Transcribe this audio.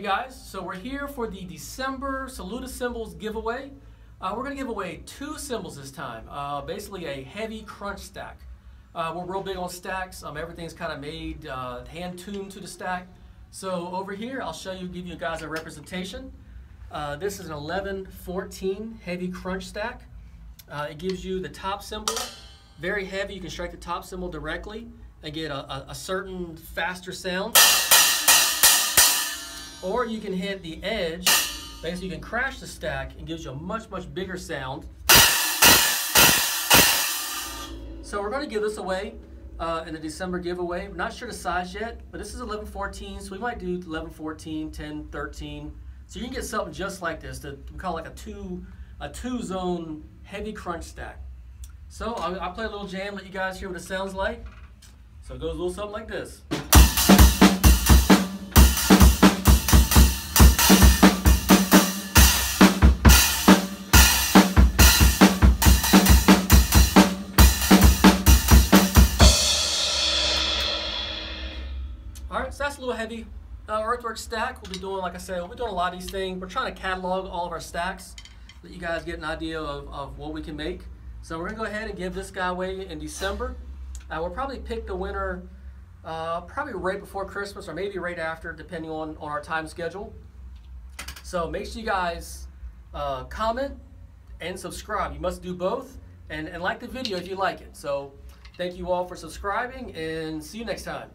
guys, so we're here for the December Saluda Cymbals giveaway. Uh, we're going to give away two cymbals this time, uh, basically a heavy crunch stack. Uh, we're real big on stacks, um, everything's kind of made uh, hand tuned to the stack. So over here I'll show you, give you guys a representation. Uh, this is an 1114 heavy crunch stack. Uh, it gives you the top cymbal, very heavy, you can strike the top cymbal directly and get a, a, a certain faster sound or you can hit the edge, basically you can crash the stack and gives you a much, much bigger sound. So we're going to give this away uh, in the December giveaway. We're not sure the size yet, but this is 1114, so we might do 1114, 10, 13. So you can get something just like this, that we call like a two, a two zone heavy crunch stack. So I'll, I'll play a little jam, let you guys hear what it sounds like. So it goes a little something like this. All right, so that's a little heavy. Uh, Earthworks stack, we'll be doing, like I said, we'll be doing a lot of these things. We're trying to catalog all of our stacks, let you guys get an idea of, of what we can make. So we're gonna go ahead and give this guy away in December. Uh, we'll probably pick the winner uh, probably right before Christmas or maybe right after, depending on, on our time schedule. So make sure you guys uh, comment and subscribe. You must do both and, and like the video if you like it. So thank you all for subscribing and see you next time.